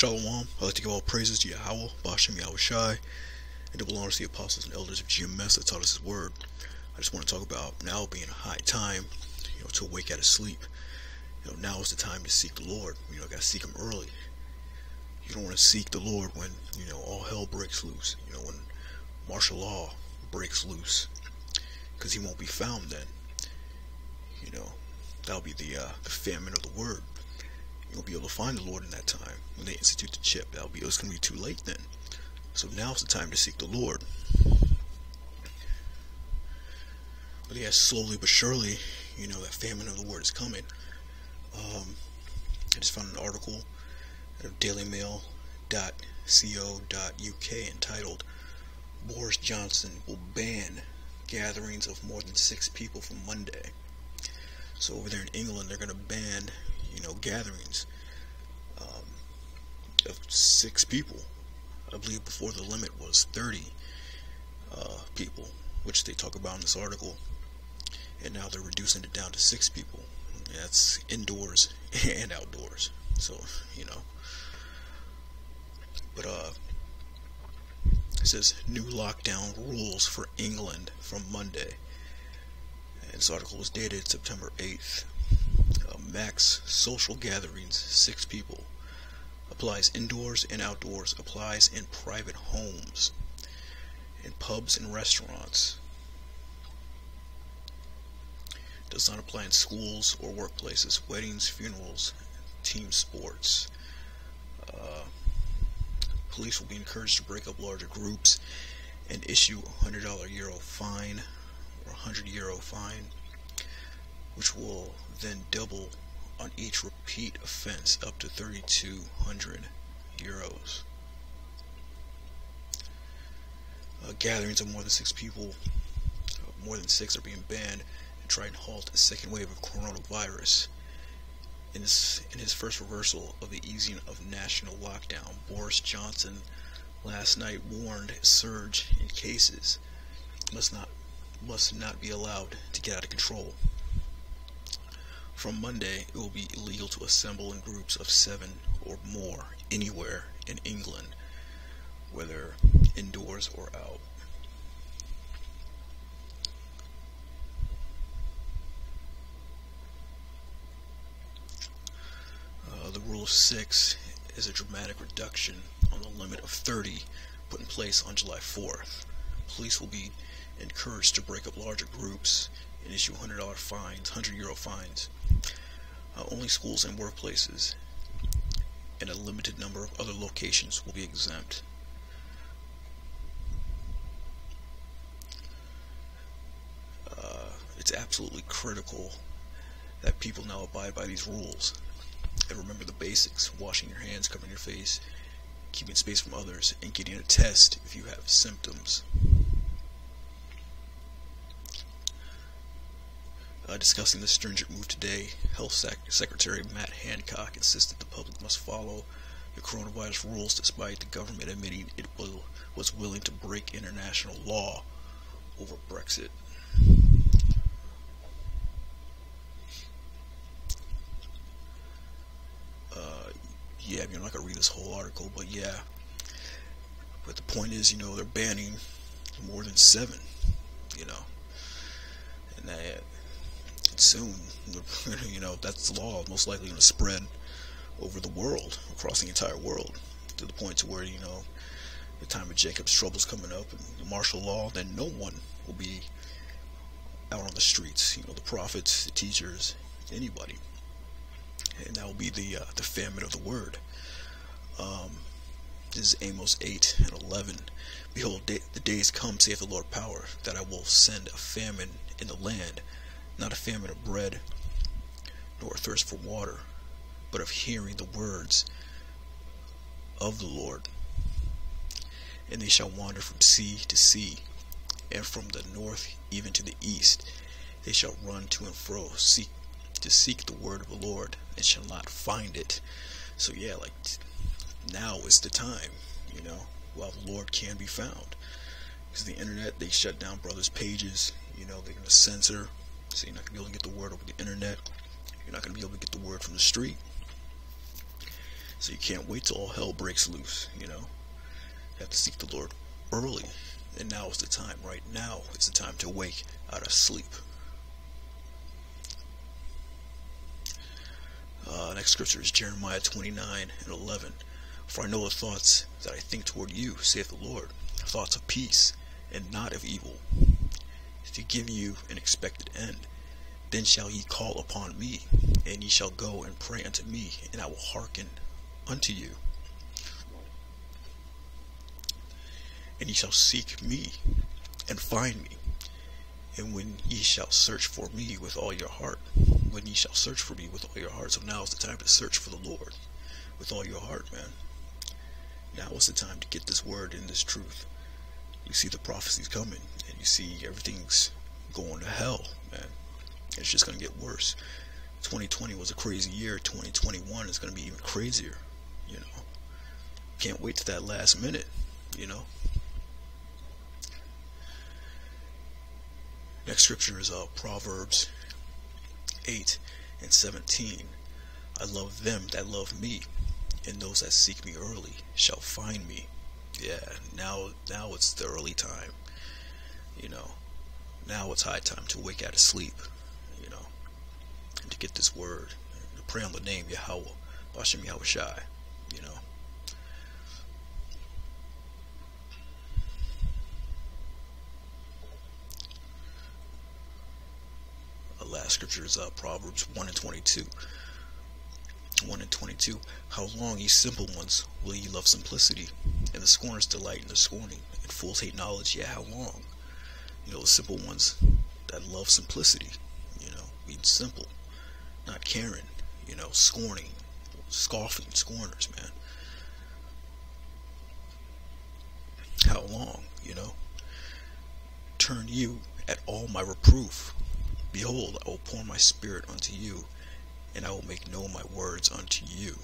Shalom. I'd like to give all praises to Yahweh, Bashem Yahawashi, and double honors to the apostles and elders of GMS that taught us his word. I just want to talk about now being a high time, you know, to awake out of sleep. You know, now is the time to seek the Lord. You know, gotta seek him early. You don't want to seek the Lord when, you know, all hell breaks loose. You know, when martial law breaks loose. Because he won't be found then. You know, that'll be the uh, the famine of the word. You won't be able to find the Lord in that time. When they institute the chip, that'll be it's gonna be too late then. So now's the time to seek the Lord. But yeah, slowly but surely, you know, that famine of the word is coming. Um, I just found an article of dailymail.co.uk entitled Boris Johnson will ban gatherings of more than six people from Monday. So over there in England, they're going to you know, gatherings um, of six people. I believe before the limit was 30 uh, people, which they talk about in this article. And now they're reducing it down to six people. That's indoors and outdoors. So, you know. But, uh, it says new lockdown rules for England from Monday. And this article was dated September 8th. Max social gatherings, six people. Applies indoors and outdoors. Applies in private homes. In pubs and restaurants. Does not apply in schools or workplaces, weddings, funerals, team sports. Uh, police will be encouraged to break up larger groups and issue a $100 euro fine or 100 euro fine, which will then double on each repeat offense up to 3,200 euros. Uh, gatherings of more than six people, uh, more than six, are being banned and try and halt a second wave of coronavirus. In his, in his first reversal of the easing of national lockdown, Boris Johnson last night warned a surge in cases must not must not be allowed to get out of control. From Monday, it will be illegal to assemble in groups of seven or more anywhere in England, whether indoors or out. Uh, the Rule of Six is a dramatic reduction on the limit of 30 put in place on July 4th. Police will be encouraged to break up larger groups and issue $100 fines, 100 euro fines. Uh, only schools and workplaces and a limited number of other locations will be exempt. Uh, it's absolutely critical that people now abide by these rules and remember the basics washing your hands, covering your face, keeping space from others, and getting a test if you have symptoms. Uh, discussing the stringent move today, Health Sec- Secretary Matt Hancock insisted the public must follow the coronavirus rules despite the government admitting it will, was willing to break international law over Brexit. Uh, yeah, I mean, I'm not going to read this whole article, but yeah. But the point is, you know, they're banning more than seven, you know. And that soon, you know, that's the law, most likely going to spread over the world, across the entire world, to the point to where, you know, the time of Jacob's trouble's coming up and the martial law, then no one will be out on the streets. You know, the prophets, the teachers, anybody. And that will be the uh, the famine of the word. Um, this is Amos 8 and 11. Behold, day, the days come, saith the Lord power, that I will send a famine in the land, not a famine of bread, nor a thirst for water, but of hearing the words of the Lord. And they shall wander from sea to sea, and from the north even to the east. They shall run to and fro, seek to seek the word of the Lord, and shall not find it. So yeah, like now is the time, you know, while the Lord can be found. Because the internet, they shut down brothers' pages. You know, they're gonna censor, so you're not gonna be able to get the word over the internet. You're not gonna be able to get the word from the street. So you can't wait till all hell breaks loose, you know. You have to seek the Lord early. And now is the time. Right now is the time to wake out of sleep. Uh, next scripture is Jeremiah 29 and 11. For I know the thoughts that I think toward you, saith the Lord, thoughts of peace and not of evil, to give you an expected end. Then shall ye call upon me, and ye shall go and pray unto me, and I will hearken unto you. And ye shall seek me, and find me. And when ye shall search for me with all your heart, when ye shall search for me with all your heart. So now is the time to search for the Lord with all your heart, man. Now is the time to get this word and this truth. You see the prophecies coming, and you see everything's going to hell, man. It's just going to get worse. 2020 was a crazy year. 2021 is going to be even crazier, you know. Can't wait to that last minute, you know. Next scripture is uh, Proverbs 8 and 17. I love them that love me, and those that seek me early shall find me. Yeah, now now it's the early time. You know, now it's high time to wake out of sleep. You know, and to get this word, to pray on the name Yahweh, Bashem Yahawashi. You know. The last scripture is uh, Proverbs 1 and 22. 1 and 22. How long, ye simple ones, will ye love simplicity? And the scorners delight in the scorning, and fools hate knowledge. Yet how long? You know, the simple ones that love simplicity, you know, being simple, not caring, you know, scorning, scoffing, scorners, man. How long, you know? Turn you at all my reproof. Behold, I will pour my spirit unto you and I will make known my words unto you.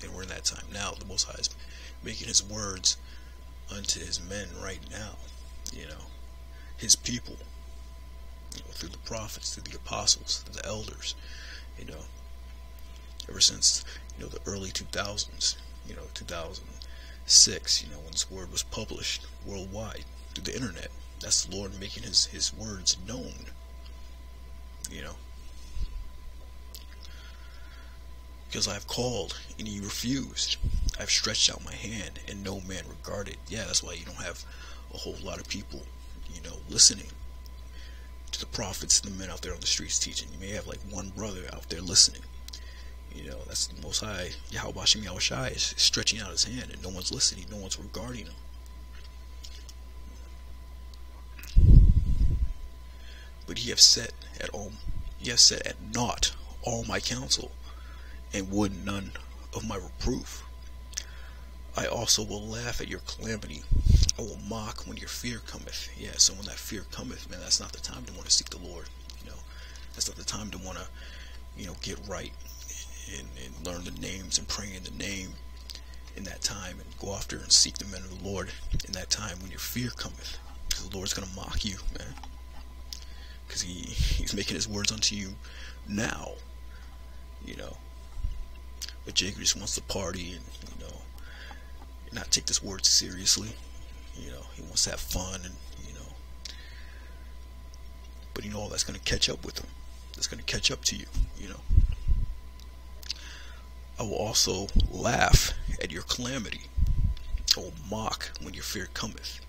And we're in that time now. The Most High is making his words unto his men right now. You know, his people. You know, through the prophets, through the apostles, through the elders. You know, ever since you know the early 2000s. You know, 2006. You know, when his word was published worldwide through the internet. That's the Lord making his his words known. You know. Because I have called and you refused. I've stretched out my hand and no man regarded. Yeah, that's why you don't have a whole lot of people, you know, listening to the prophets and the men out there on the streets teaching. You may have like one brother out there listening. You know, that's the most high Yahweh Bashem Yahweh Shai is stretching out his hand and no one's listening, no one's regarding him. But he have set at all ye have set at naught all my counsel and would none of my reproof. I also will laugh at your calamity. I will mock when your fear cometh. Yeah, so when that fear cometh, man, that's not the time to want to seek the Lord. You know, that's not the time to want to, you know, get right and, and learn the names and pray in the name in that time and go after and seek the men of the Lord in that time when your fear cometh. Because the Lord's going to mock you, man. Because he, he's making his words unto you now. You know, but Jacob just wants to party and you know not take this word seriously. You know, he wants to have fun and you know. But you know that's going to catch up with him. That's going to catch up to you. You know. I will also laugh at your calamity. I will mock when your fear cometh.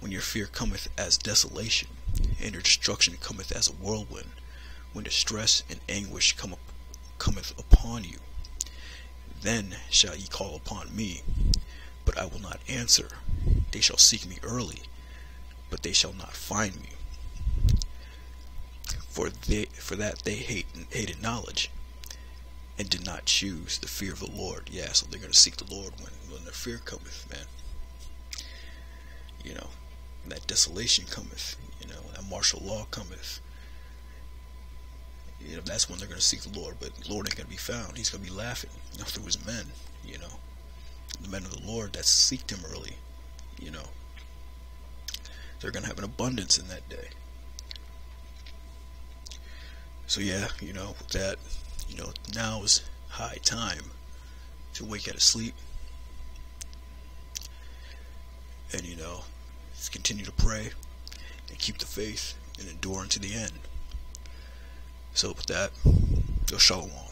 When your fear cometh as desolation, and your destruction cometh as a whirlwind, when distress and anguish come up, cometh upon you, then shall ye call upon me, but I will not answer. They shall seek me early, but they shall not find me. For they for that they hate hated knowledge and did not choose the fear of the Lord. Yeah, so they're gonna seek the Lord when, when their fear cometh, man. You know, that desolation cometh, you know, that martial law cometh you know, that's when they're going to seek the Lord. But the Lord ain't going to be found. He's going to be laughing you know, through his men, you know, the men of the Lord that seeked him early, you know. They're going to have an abundance in that day. So yeah, you know, with that, you know, now is high time to wake out of sleep. And, you know, continue to pray and keep the faith and endure unto the end. So with that, yo shalom.